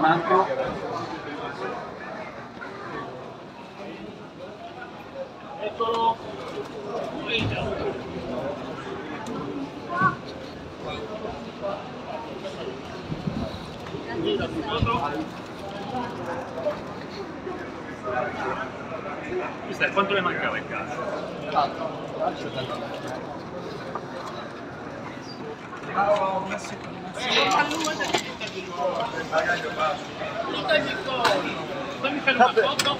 Manco. Eccolo. Questa è quanto le mancava in casa? Fammi fare una foto.